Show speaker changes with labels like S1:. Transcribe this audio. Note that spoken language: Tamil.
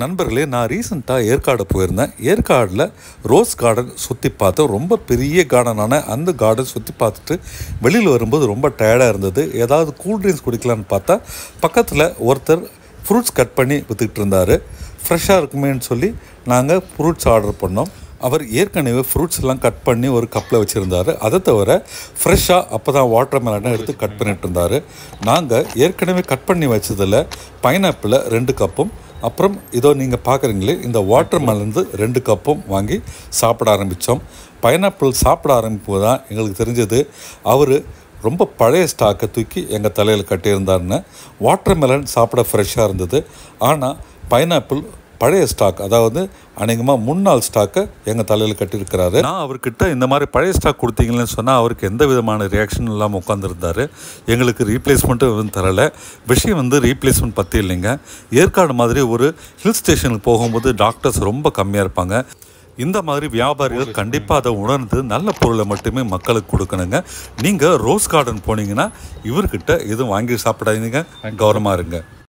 S1: நண்பர்களே நான் ரீசெண்டாக ஏற்காடு போயிருந்தேன். ஏற்காடில் ரோஸ் கார்டன் சுற்றி பார்த்தேன். ரொம்ப பெரிய கார்டனான அந்த கார்டன் சுற்றி பார்த்துட்டு வெளியில் வரும்போது ரொம்ப டயர்டாக இருந்தது. ஏதாவது கூல் ட்ரிங்க்ஸ் குடிக்கலான்னு பார்த்தா பக்கத்தில் ஒருத்தர் ஃப்ரூட்ஸ் கட் பண்ணி விற்றுக்கிட்டு இருந்தார். ஃப்ரெஷ்ஷாக இருக்குமேன்னு சொல்லி நாங்கள் ஃப்ரூட்ஸ் ஆர்டர் பண்ணோம். அவர் ஏற்கனவே ஃப்ரூட்ஸ் எல்லாம் கட் பண்ணி ஒரு கப்பில் வச்சுருந்தாரு. அதை தவிர ஃப்ரெஷ்ஷாக அப்போ தான் வாட்டர் மெலனை எடுத்து கட் பண்ணிட்டு இருந்தார். நாங்கள் ஏற்கனவே கட் பண்ணி வச்சதில் பைனாப்பிளை ரெண்டு கப்பும் அப்புறம் இதோ நீங்கள் பார்க்குறீங்களே இந்த வாட்டர் மெலந்து ரெண்டு கப்பும் வாங்கி சாப்பிட ஆரம்பித்தோம் பைனாப்பிள் சாப்பிட ஆரம்பிப்போது தான் எங்களுக்கு தெரிஞ்சது. அவர் ரொம்ப பழைய ஸ்டாக்கை தூக்கி எங்கள் தலையில் கட்டியிருந்தாருன்னு. வாட்டர் மெலன் சாப்பிட ஃப்ரெஷ்ஷாக இருந்தது. ஆனால் பைனாப்பிள் பழைய ஸ்டாக் அதாவது அநேகமாக முன்னாள் ஸ்டாக்கை எங்கள் தலையில் கட்டியிருக்கிறாரு. நான் அவர்கிட்ட இந்த மாதிரி பழைய ஸ்டாக் கொடுத்தீங்கன்னு சொன்னால் அவருக்கு எந்த விதமான ரியாக்ஷன் இல்லாமல் உட்காந்துருந்தாரு எங்களுக்கு ரீப்ளேஸ்மெண்ட்டும் எதுவும் தரலை. விஷயம் வந்து ரீப்ளேஸ்மெண்ட் பற்றி இல்லைங்க. ஏற்காடு மாதிரி ஒரு ஹில் ஸ்டேஷனுக்கு போகும்போது டாக்டர்ஸ் ரொம்ப கம்மியாக இருப்பாங்க. இந்த மாதிரி வியாபாரிகள் கண்டிப்பாக அதை உணர்ந்து நல்ல பொருளை மட்டுமே மக்களுக்கு கொடுக்கணுங்க. நீங்கள் ரோஸ் கார்டன் போனீங்கன்னா இவர்கிட்ட எதுவும் வாங்கி சாப்பிடாதீங்க. கௌரவமாக இருங்க.